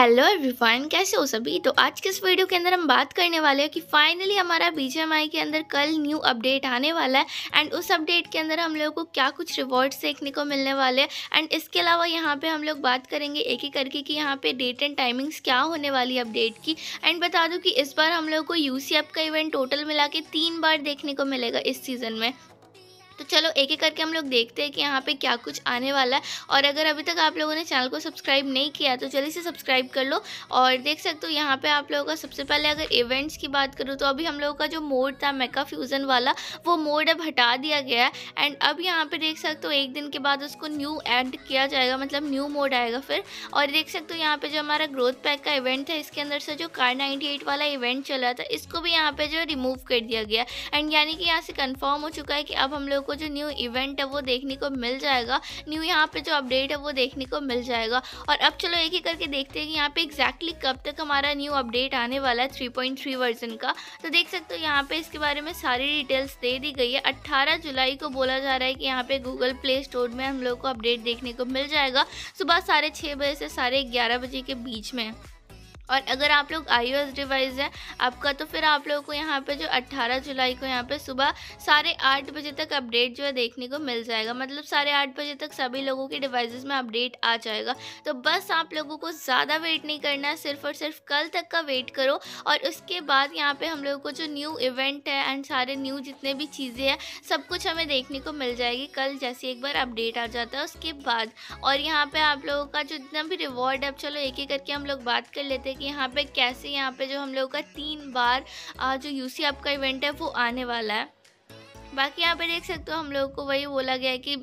Hello everyone, कैसे हो सभी? तो आज के इस वीडियो के अंदर हम बात करने वाले हैं कि फाइनली हमारा बीजेएमआई के अंदर कल न्यू अपडेट आने वाला है एंड उस अपडेट के अंदर हम लोगों को क्या कुछ रिवॉर्ड्स देखने को मिलने वाले हैं एंड इसके अलावा यहाँ पे हम लोग बात करेंगे एक ही करके कि यहाँ पे डेट एंड टाइमिंग्स क्या होने वाली है अपडेट की एंड बता दूँ कि इस बार हम लोग को यू का इवेंट टोटल मिला के तीन बार देखने को मिलेगा इस सीज़न में। तो चलो एक एक करके हम लोग देखते हैं कि यहाँ पे क्या कुछ आने वाला है। और अगर अभी तक आप लोगों ने चैनल को सब्सक्राइब नहीं किया तो जल्दी से सब्सक्राइब कर लो। और देख सकते हो यहाँ पे आप लोगों का सबसे पहले अगर इवेंट्स की बात करूँ तो अभी हम लोगों का जो मोड था मेका फ्यूज़न वाला, वो मोड अब हटा दिया गया है। एंड अब यहाँ पर देख सकते हो एक दिन के बाद उसको न्यू एड किया जाएगा मतलब न्यू मोड आएगा फिर। और देख सकते हो यहाँ पर जो हमारा ग्रोथ पैक का इवेंट था इसके अंदर से जो कार नाइन्टी वाला इवेंट चला था, इसको भी यहाँ पर जो रिमूव कर दिया गया एंड यानी कि यहाँ से कन्फर्म हो चुका है कि अब हम लोग को जो न्यू इवेंट है वो देखने को मिल जाएगा। न्यू यहाँ पे जो अपडेट है वो देखने को मिल जाएगा। और अब चलो एक ही करके देखते हैं कि यहाँ पे एग्जैक्टली कब तक हमारा न्यू अपडेट आने वाला है 3.3 वर्जन का। तो देख सकते हो यहाँ पे इसके बारे में सारी डिटेल्स दे दी गई है। 18 जुलाई को बोला जा रहा है कि यहाँ पे गूगल प्ले स्टोर में हम लोग को अपडेट देखने को मिल जाएगा। सुबह साढ़े छः बजे से साढ़े ग्यारह बजे के बीच में। और अगर आप लोग आई डिवाइस है, आपका तो फिर आप लोगों को यहाँ पे जो 18 जुलाई को यहाँ पे सुबह साढ़े आठ बजे तक अपडेट जो है देखने को मिल जाएगा। मतलब साढ़े आठ बजे तक सभी लोगों के डिवाइसेस में अपडेट आ जाएगा। तो बस आप लोगों को ज़्यादा वेट नहीं करना है, सिर्फ़ और सिर्फ़ कल तक का वेट करो और उसके बाद यहाँ पर हम लोगों को जो न्यू इवेंट है एंड सारे न्यू जितने भी चीज़ें हैं, सब कुछ हमें देखने को मिल जाएगी। कल जैसे एक बार अपडेट आ जाता है, उसके बाद और यहाँ पर आप लोगों का जो जितना भी रिवॉर्ड है चलो एक एक करके हम लोग बात कर लेते हैं कि यहाँ पे कैसे यहाँ पे जो हम लोगों का तीन बार जो यूसी आपका इवेंट है, वो आने वाला है। बाकी यहाँ पे देख सकते हो हम लोग को वही बोला गया है कि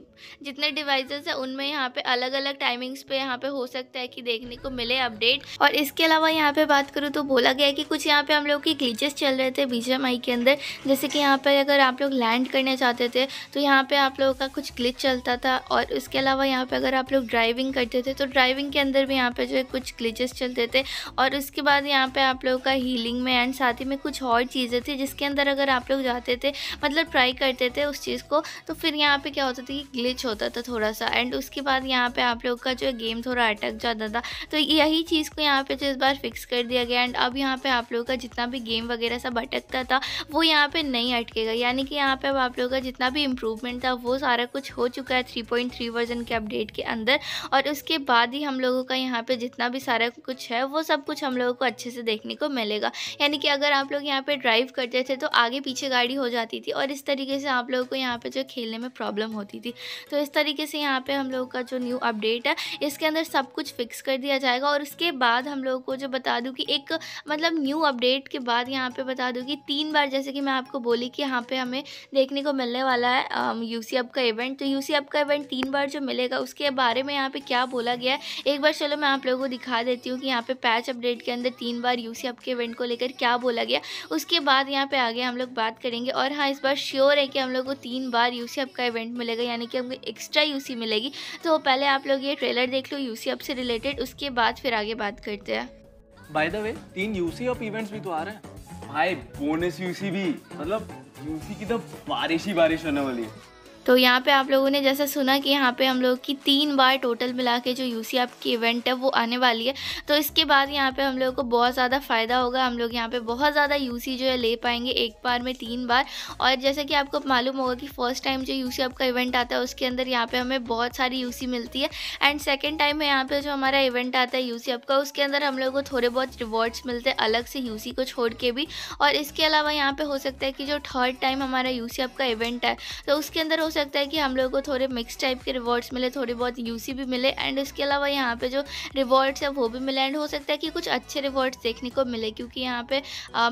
जितने डिवाइसेस है उनमें यहाँ पे अलग अलग टाइमिंग्स पे यहाँ पे हो सकता है कि देखने को मिले अपडेट और इसके अलावा यहाँ पे बात करूँ तो बोला गया है कि कुछ यहाँ पे हम लोग की ग्लीचेस चल रहे थे बीजेएमआई के अंदर जैसे कि यहाँ पे अगर आप लोग लैंड करने चाहते थे तो यहाँ पे आप लोगों का कुछ ग्लिच चलता था और उसके अलावा यहाँ पे अगर आप लोग ड्राइविंग करते थे तो ड्राइविंग के अंदर भी यहाँ पे जो है कुछ ग्लिचेस चलते थे और उसके बाद यहाँ पे आप लोगों का हीलिंग में एंड साथ ही में कुछ और चीज़ें थी जिसके अंदर अगर आप लोग जाते थे मतलब ट्राई करते थे उस चीज़ को तो फिर यहाँ पे क्या होता था कि ग्लिच होता था थोड़ा सा एंड उसके बाद यहाँ पे आप लोग का जो गेम थोड़ा अटक जाता था तो यही चीज़ को यहाँ पे जो इस बार फिक्स कर दिया गया एंड अब यहाँ पे आप लोग का जितना भी गेम वगैरह सब अटकता था, वो यहाँ पे नहीं अटकेगा। यानी कि यहाँ पे अब आप लोगों का जितना भी इम्प्रूवमेंट था, वो सारा कुछ हो चुका है थ्री वर्जन के अपडेट के अंदर और उसके बाद ही हम लोगों का यहाँ पे जितना भी सारा कुछ है, वो सब कुछ हम लोगों को अच्छे से देखने को मिलेगा। यानी कि अगर आप लोग यहाँ पे ड्राइव करते थे तो आगे पीछे गाड़ी हो जाती थी और इस तरीके से आप लोगों को यहाँ पे जो खेलने में प्रॉब्लम होती थी। तो इस तरीके से यहाँ पे हम लोगों का जो न्यू अपडेट है, इसके अंदर सब कुछ फिक्स कर दिया जाएगा और उसके बाद हम लोगों को जो बता दूँ कि एक मतलब न्यू अपडेट के बाद यहाँ पे बता दूँ कि तीन बार जैसे कि मैं आपको बोली कि यहाँ पे हमें देखने को मिलने वाला है यू सी का इवेंट तो यू सी का इवेंट तीन बार जो मिलेगा, उसके बारे में यहाँ पे क्या बोला गया है, एक बार चलो मैं आप लोगों को दिखा देती हूँ कि यहाँ पे पैच अपडेट के अंदर तीन बार यू सी के इवेंट को लेकर क्या बोला गया। उसके बाद यहाँ पे आगे हम लोग बात करेंगे और हाँ इस बार श्योर है कि हम लोग को तीन बार अप का इवेंट मिलेगा, यानी कि हमको एक्स्ट्रा यूसी मिलेगी। तो पहले आप लोग ये ट्रेलर देख लो यूसी से रिलेटेड उसके बाद फिर आगे बात करते हैं। बाय द वे तीन यूसी अप इवेंट्स भी तो आ रहे हैं। भाई बोनस यूसी भी मतलब यूसी की तो बारिश ही बारिश होने वाली है। तो यहाँ पे आप लोगों ने जैसा सुना कि यहाँ पे हम लोग की तीन बार टोटल मिला के जो यू सी की इवेंट है, वो आने वाली है। तो इसके बाद यहाँ पे हम लोग को बहुत ज़्यादा फ़ायदा होगा। हम लोग यहाँ पे बहुत ज़्यादा यूसी जो है ले पाएँगे एक बार में तीन बार। और जैसे कि आपको मालूम होगा कि फ़र्स्ट टाइम जो यू का इवेंट आता है, उसके अंदर यहाँ पर हमें बहुत सारी यूसी मिलती है। एंड सेकेंड टाइम में यहाँ पर जो हमारा इवेंट आता है यू का, उसके अंदर हम लोग को थोड़े बहुत रिवॉर्ड्स मिलते हैं अलग से यूसी को छोड़ के भी। और इसके अलावा यहाँ पर हो सकता है कि जो थर्ड टाइम हमारा यू का इवेंट है तो उसके अंदर सकता है कि हम लोगों को थोड़े मिक्स टाइप के रिवॉर्ड्स मिले, थोड़ी बहुत यूसी भी मिले एंड उसके अलावा यहाँ पे जो रिवॉर्ड्स है वो भी मिले एंड हो सकता है कि कुछ अच्छे रिवॉर्ड्स देखने को मिले, क्योंकि यहाँ पे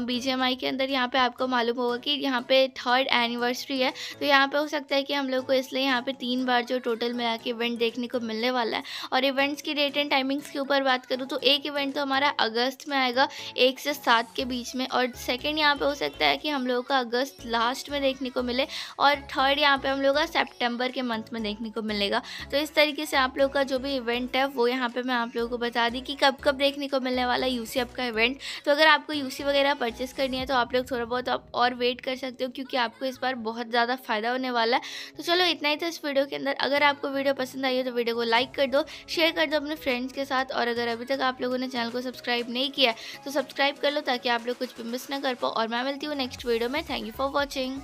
बी के अंदर यहाँ पे आपको मालूम होगा कि यहाँ पे थर्ड एनिवर्सरी है। तो यहाँ पे हो सकता है कि हम लोग को इसलिए यहाँ पे तीन बार जो टोटल मिला के इवेंट देखने को मिलने वाला है। और इवेंट्स की डेट एंड टाइमिंग्स के ऊपर बात करूँ तो एक इवेंट तो हमारा अगस्त में आएगा, एक से सात के बीच में, और सेकेंड यहाँ पे हो सकता है कि हम लोगों का अगस्त लास्ट में देखने को मिले, और थर्ड यहाँ पे हम लोग का सेप्टेम्बर के मंथ में देखने को मिलेगा। तो इस तरीके से आप लोग का जो भी इवेंट है, वो यहाँ पर मैं आप लोगों को बता दी कि कब कब देखने को मिलने वाला यूसी अप का इवेंट तो अगर आपको यूसी वगैरह परचेस करनी है तो आप लोग थोड़ा बहुत आप और वेट कर सकते हो, क्योंकि आपको इस बार बहुत ज़्यादा फ़ायदा होने वाला है। तो चलो, इतना ही था इस वीडियो के अंदर। अगर आपको वीडियो पसंद आई हो तो वीडियो को लाइक कर दो शेयर कर दो अपने फ्रेंड्स के साथ। और अगर अभी तक आप लोगों ने चैनल को सब्सक्राइब नहीं किया तो सब्सक्राइब कर लो, ताकि आप लोग कुछ भी मिस ना कर पाओ। और मैं मिलती हूँ नेक्स्ट वीडियो में। Thank you for watching